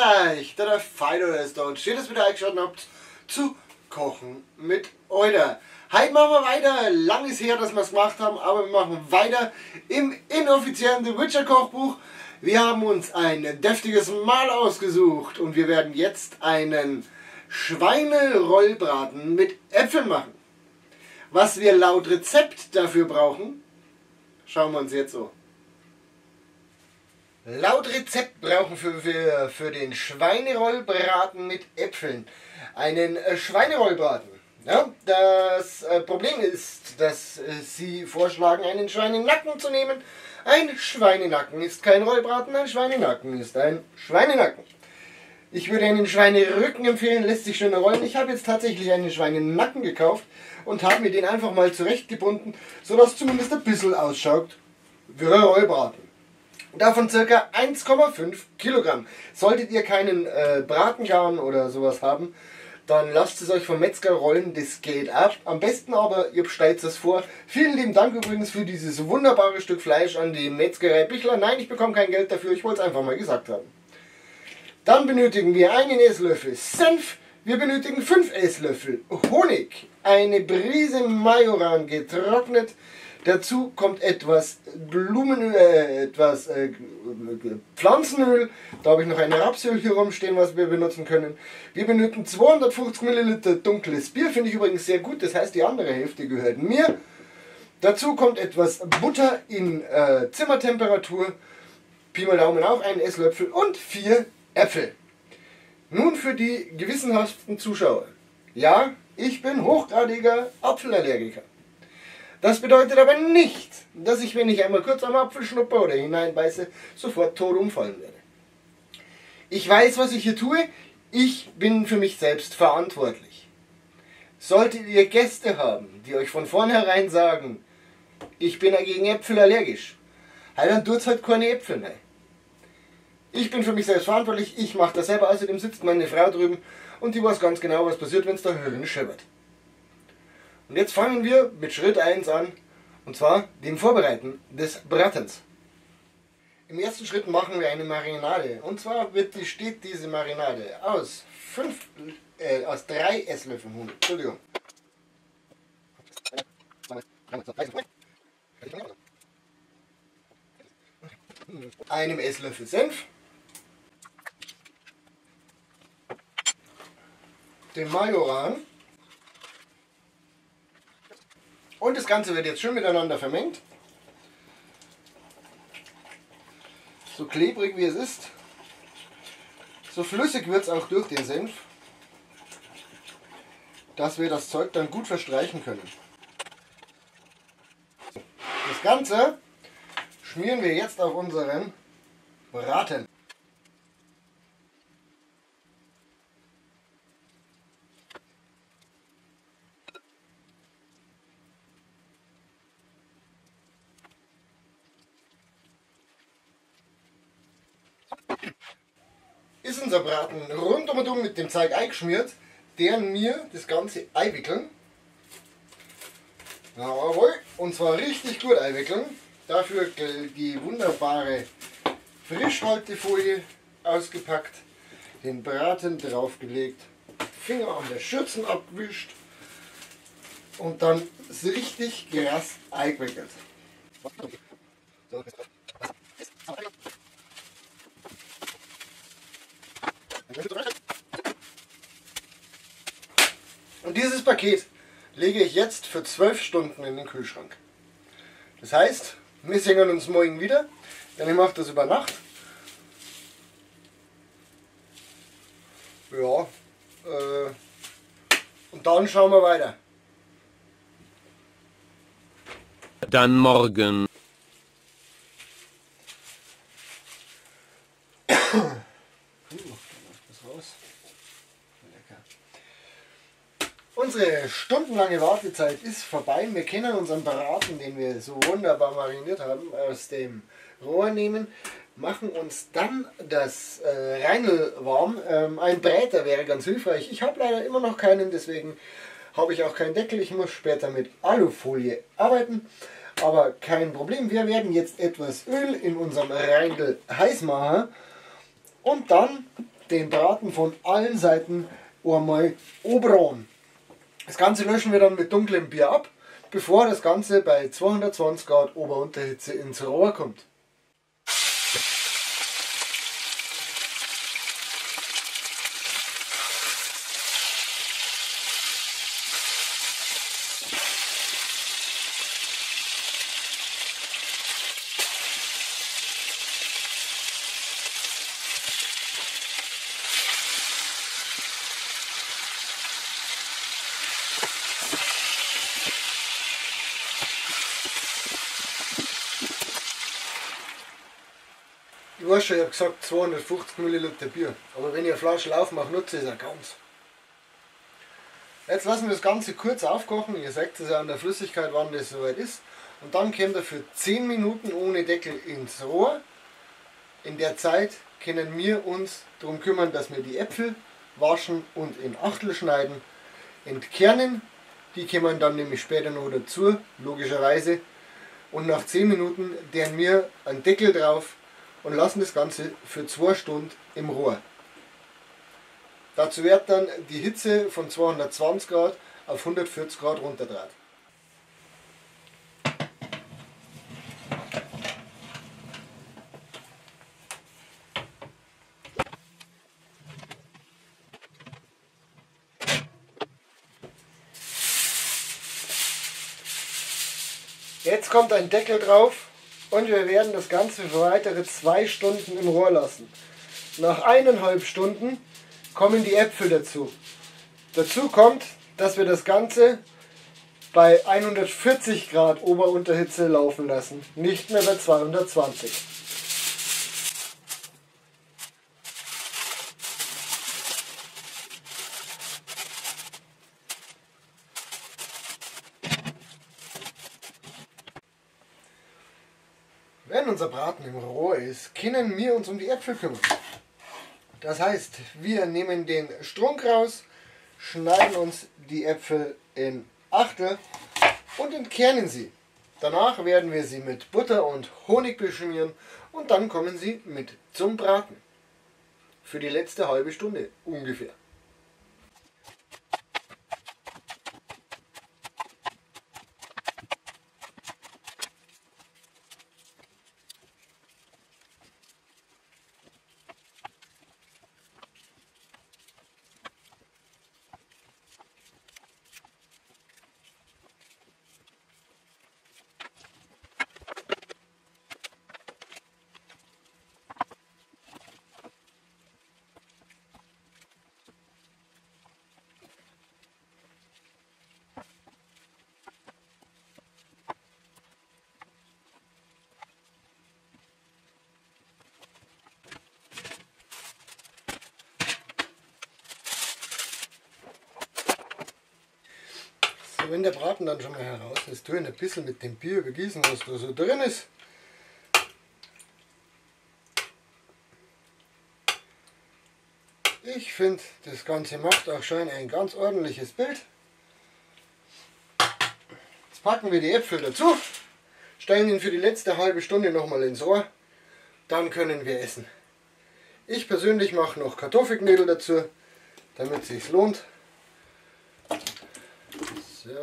euch, der Fido ist da und schön, dass ihr wieder eingeschaltet habt zu Kochen mit Euler. Heute machen wir weiter, lang ist her, dass wir es gemacht haben, aber wir machen weiter im inoffiziellen The Witcher Kochbuch. Wir haben uns ein deftiges Mahl ausgesucht und wir werden jetzt einen Schweinerollbraten mit Äpfeln machen. Was wir laut Rezept dafür brauchen, schauen wir uns jetzt so. Laut Rezept brauchen wir für, den Schweinerollbraten mit Äpfeln einen äh, Schweinerollbraten. Ja, das äh, Problem ist, dass äh, sie vorschlagen, einen Schweinenacken zu nehmen. Ein Schweinenacken ist kein Rollbraten, ein Schweinenacken ist ein Schweinenacken. Ich würde einen Schweinerücken empfehlen, lässt sich schön rollen. Ich habe jetzt tatsächlich einen Schweinenacken gekauft und habe mir den einfach mal zurechtgebunden, sodass zumindest ein bisschen ausschaut wie ein Rollbraten. Davon circa 1,5 Kilogramm. Solltet ihr keinen äh, Bratengarn oder sowas haben, dann lasst es euch vom Metzger rollen, das geht ab. Am besten aber, ihr bestellt es vor. Vielen lieben Dank übrigens für dieses wunderbare Stück Fleisch an die Metzgerei Bichler. Nein, ich bekomme kein Geld dafür, ich wollte es einfach mal gesagt haben. Dann benötigen wir einen Esslöffel Senf, wir benötigen 5 Esslöffel Honig, eine Brise Majoran getrocknet, Dazu kommt etwas Blumenöl, äh, etwas äh, Pflanzenöl. Da habe ich noch ein Rapsöl hier rumstehen, was wir benutzen können. Wir benötigen 250 Milliliter dunkles Bier, finde ich übrigens sehr gut. Das heißt, die andere Hälfte gehört mir. Dazu kommt etwas Butter in äh, Zimmertemperatur. Pi mal Daumen auch einen Esslöffel und vier Äpfel. Nun für die gewissenhaften Zuschauer. Ja, ich bin hochgradiger Apfelallergiker. Das bedeutet aber nicht, dass ich, wenn ich einmal kurz am Apfel schnuppe oder hineinbeiße, sofort tot umfallen werde. Ich weiß, was ich hier tue. Ich bin für mich selbst verantwortlich. Solltet ihr Gäste haben, die euch von vornherein sagen, ich bin gegen Äpfel allergisch, dann tut halt keine Äpfel mehr. Ich bin für mich selbst verantwortlich, ich mache das selber. Außerdem sitzt meine Frau drüben und die weiß ganz genau, was passiert, wenn es da Höhlen schimmert. Und jetzt fangen wir mit Schritt 1 an, und zwar dem Vorbereiten des Bratens. Im ersten Schritt machen wir eine Marinade. Und zwar besteht diese Marinade aus, fünf, äh, aus drei Esslöffeln Honig. Entschuldigung. Einem Esslöffel Senf. Dem Majoran. Und das Ganze wird jetzt schön miteinander vermengt. So klebrig wie es ist. So flüssig wird es auch durch den Senf, dass wir das Zeug dann gut verstreichen können. Das Ganze schmieren wir jetzt auf unseren Braten. Ist unser Braten rundum und um mit dem Zeug eingeschmiert, deren wir das ganze einwickeln. Jawohl, und zwar richtig gut einwickeln. Dafür die wunderbare Frischhaltefolie ausgepackt, den Braten draufgelegt, Finger an der Schürzen abgewischt und dann richtig gerast eingewickelt. Und dieses Paket lege ich jetzt für 12 Stunden in den Kühlschrank. Das heißt, wir sehen uns morgen wieder, denn ich mache das über Nacht. Ja, äh, und dann schauen wir weiter. Dann morgen. Unsere stundenlange Wartezeit ist vorbei. Wir können unseren Braten, den wir so wunderbar mariniert haben, aus dem Rohr nehmen, machen uns dann das äh, Reinl warm. Ähm, ein Bräter wäre ganz hilfreich. Ich habe leider immer noch keinen, deswegen habe ich auch keinen Deckel. Ich muss später mit Alufolie arbeiten. Aber kein Problem. Wir werden jetzt etwas Öl in unserem Reindl heiß machen und dann den Braten von allen Seiten einmal obrauen. Das Ganze löschen wir dann mit dunklem Bier ab, bevor das Ganze bei 220 Grad Ober-Unterhitze ins Rohr kommt. Schon, ich habe gesagt 250 Milliliter Bier. Aber wenn ich eine Flasche aufmache, nutze ich es auch ganz. Jetzt lassen wir das Ganze kurz aufkochen. Ihr seht es ja an der Flüssigkeit, wann das soweit ist. Und dann kommt er für 10 Minuten ohne Deckel ins Rohr. In der Zeit können wir uns darum kümmern, dass wir die Äpfel waschen und in Achtel schneiden, entkernen. Die kommen dann nämlich später noch dazu, logischerweise. Und nach 10 Minuten deren wir einen Deckel drauf und lassen das Ganze für 2 Stunden im Rohr. Dazu wird dann die Hitze von 220 Grad auf 140 Grad runterdreht. Jetzt kommt ein Deckel drauf und wir werden das Ganze für weitere zwei Stunden im Rohr lassen. Nach eineinhalb Stunden kommen die Äpfel dazu. Dazu kommt, dass wir das Ganze bei 140 Grad Ober-Unterhitze laufen lassen, nicht mehr bei 220. Wenn unser Braten im Rohr ist, können wir uns um die Äpfel kümmern. Das heißt, wir nehmen den Strunk raus, schneiden uns die Äpfel in Achtel und entkernen sie. Danach werden wir sie mit Butter und Honig beschmieren und dann kommen sie mit zum Braten. Für die letzte halbe Stunde ungefähr. Wenn der Braten dann schon mal heraus ist, tue ich ein bisschen mit dem Bier begießen, was da so drin ist. Ich finde, das Ganze macht auch schon ein ganz ordentliches Bild. Jetzt packen wir die Äpfel dazu, stellen ihn für die letzte halbe Stunde nochmal ins Rohr, dann können wir essen. Ich persönlich mache noch Kartoffelknödel dazu, damit es sich lohnt. So.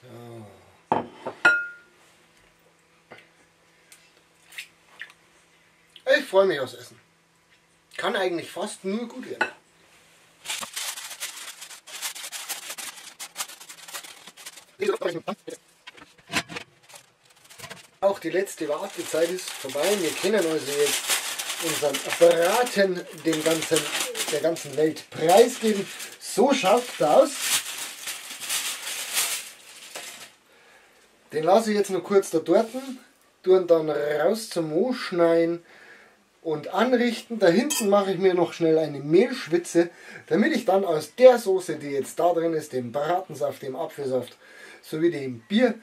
So. Ich freue mich aufs Essen. Kann eigentlich fast nur gut werden. Auch die letzte Wartezeit ist vorbei. Wir können also jetzt unseren Braten dem ganzen, der ganzen Welt preisgeben. So schaut aus. Den lasse ich jetzt noch kurz da dort, tun dann raus zum Moos schneiden und anrichten. Da hinten mache ich mir noch schnell eine Mehlschwitze, damit ich dann aus der Soße, die jetzt da drin ist, dem Bratensaft, dem Apfelsaft sowie dem Bier,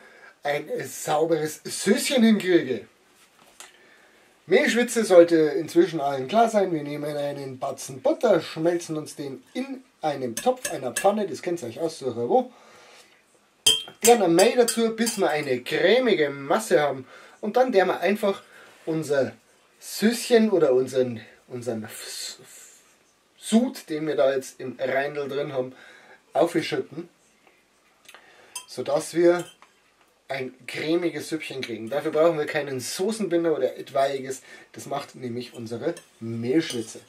ein sauberes Söschen hinkriege. Mehlschwitze sollte inzwischen allen klar sein. Wir nehmen einen Batzen Butter, schmelzen uns den in einem Topf einer Pfanne, das kennt ihr euch aus, wo. der Mai dazu, bis wir eine cremige Masse haben. Und dann der wir einfach unser Süßchen oder unseren, unseren Sud, den wir da jetzt im Reindel drin haben, aufschütten, sodass wir ein cremiges Süppchen kriegen. Dafür brauchen wir keinen Soßenbinder oder etwaiges. Das macht nämlich unsere Mehlschnitze.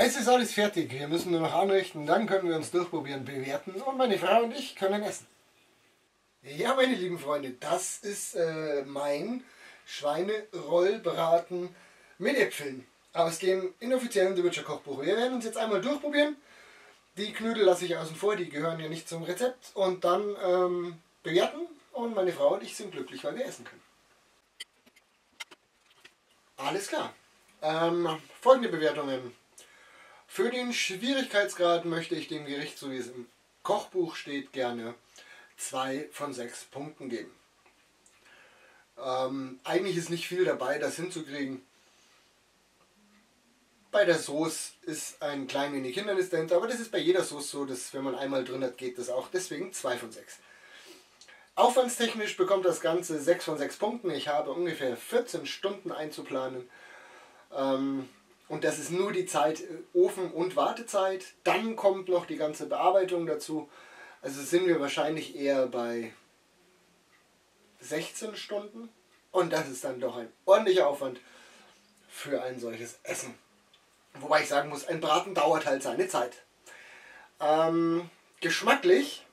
Es ist alles fertig. Wir müssen nur noch anrichten, dann können wir uns durchprobieren, bewerten und meine Frau und ich können essen. Ja, meine lieben Freunde, das ist äh, mein Schweinerollbraten mit Äpfeln aus dem inoffiziellen Dubitscher Kochbuch. Wir werden uns jetzt einmal durchprobieren. Die Knödel lasse ich außen vor, die gehören ja nicht zum Rezept. Und dann ähm, bewerten und meine Frau und ich sind glücklich, weil wir essen können. Alles klar. Ähm, folgende Bewertungen. Für den Schwierigkeitsgrad möchte ich dem Gericht, so wie es im Kochbuch steht, gerne zwei von sechs Punkten geben. Ähm, eigentlich ist nicht viel dabei, das hinzukriegen. Bei der Sauce ist ein klein wenig Hindernis dahinter, aber das ist bei jeder Sauce so, dass wenn man einmal drin hat, geht das auch. Deswegen 2 von 6. Aufwandstechnisch bekommt das Ganze 6 von 6 Punkten. Ich habe ungefähr 14 Stunden einzuplanen. Ähm, und das ist nur die Zeit äh, Ofen- und Wartezeit. Dann kommt noch die ganze Bearbeitung dazu. Also sind wir wahrscheinlich eher bei 16 Stunden. Und das ist dann doch ein ordentlicher Aufwand für ein solches Essen. Wobei ich sagen muss, ein Braten dauert halt seine Zeit. Ähm, geschmacklich.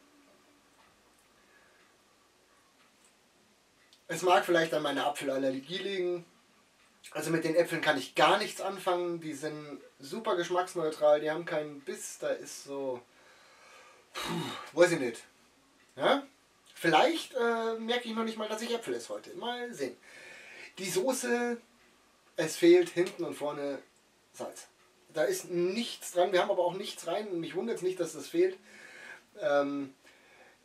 Es mag vielleicht an meiner Apfelallergie liegen. Also mit den Äpfeln kann ich gar nichts anfangen. Die sind super geschmacksneutral, die haben keinen Biss. Da ist so. Puh, weiß ich nicht. Ja? Vielleicht äh, merke ich noch nicht mal, dass ich Äpfel esse heute. Mal sehen. Die Soße, es fehlt hinten und vorne Salz. Da ist nichts dran. Wir haben aber auch nichts rein. Mich wundert es nicht, dass das fehlt. Ähm,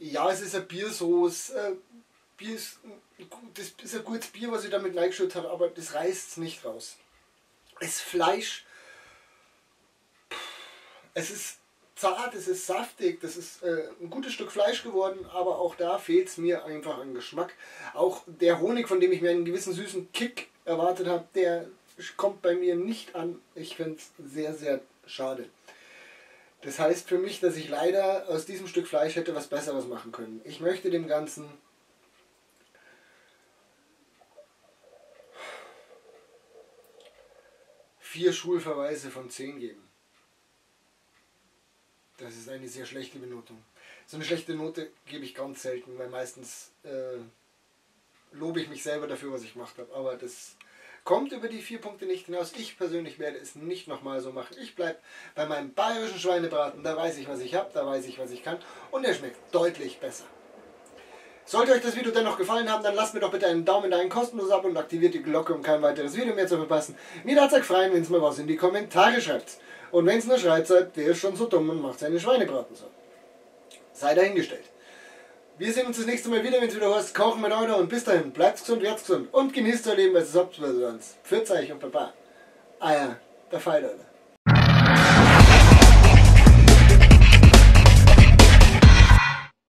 ja, es ist eine Biersoße. Äh, Bier ist das ist ein gutes Bier, was ich damit reingeschüttet habe, aber das reißt es nicht raus. Das Fleisch, es ist zart, es ist saftig, das ist äh, ein gutes Stück Fleisch geworden, aber auch da fehlt es mir einfach an Geschmack. Auch der Honig, von dem ich mir einen gewissen süßen Kick erwartet habe, der kommt bei mir nicht an. Ich finde es sehr, sehr schade. Das heißt für mich, dass ich leider aus diesem Stück Fleisch hätte was Besseres machen können. Ich möchte dem Ganzen vier Schulverweise von zehn geben. Das ist eine sehr schlechte Benotung. So eine schlechte Note gebe ich ganz selten, weil meistens äh, lobe ich mich selber dafür, was ich gemacht habe. Aber das kommt über die vier Punkte nicht hinaus. Ich persönlich werde es nicht nochmal so machen. Ich bleibe bei meinem bayerischen Schweinebraten. Da weiß ich, was ich habe, da weiß ich, was ich kann. Und der schmeckt deutlich besser. Sollte euch das Video dennoch gefallen haben, dann lasst mir doch bitte einen Daumen da ein kostenlos ab und aktiviert die Glocke, um kein weiteres Video mehr zu verpassen. Mir hat es gefallen, wenn es mir was in die Kommentare schreibt. Und wenn es nur schreibt, seid, der ist schon so dumm und macht seine Schweinebraten so. Sei dahingestellt. Wir sehen uns das nächste Mal wieder, wenn es wieder heißt, kochen mit Euler und bis dahin, bleibt gesund, werdet gesund und genießt euer Leben, weil es habt, was ihr sonst. Pfiat euch und Papa. Ah ja, der Feider.